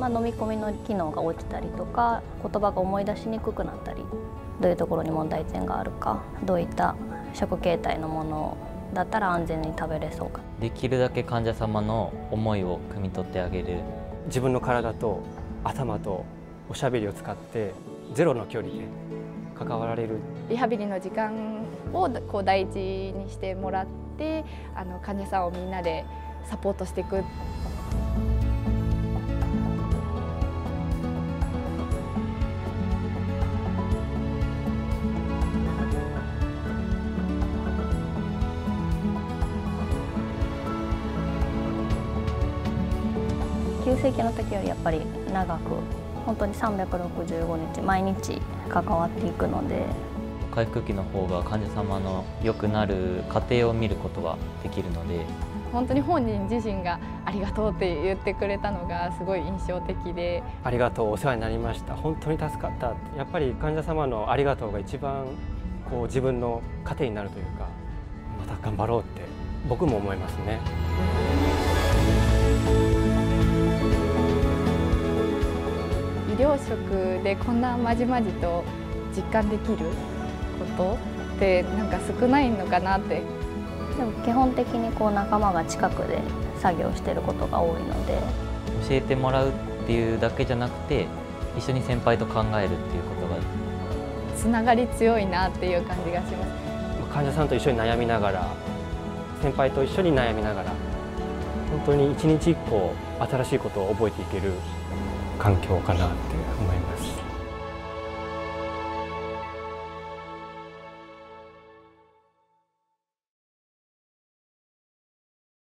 まあ、飲み込みの機能が落ちたりとか言葉が思い出しにくくなったりどういうところに問題点があるかどういった食形態のものだったら安全に食べれそうか。できるだけ患者様の思いを汲み取ってあげる。自分の体と頭とおしゃべりを使ってゼロの距離で関わられる。リハビリの時間をこう大事にしてもらってあの患者さんをみんなでサポートしていく急性期の時よりやっぱり長く本当に365日毎日関わっていくので。回復期の方が患者様の良くなる過程を見ることができるので。本当に本人自身がありがとうって言ってくれたのがすごい印象的で。ありがとうお世話になりました。本当に助かった。やっぱり患者様のありがとうが一番こう自分の糧になるというかまた頑張ろうって僕も思いますね。医療職でこんなまじまじと実感できることってなんか少ないのかなって。でも基本的にこう仲間が近くで作業してることが多いので。教えてもらうっていうだけじゃなくて一緒に先輩と考えるっていうことが。つながり強いなっていう感じがします。患者さんと一緒に悩みながら先輩と一緒に悩みながら本当に一日一個新しいことを覚えていける環境かなって思います。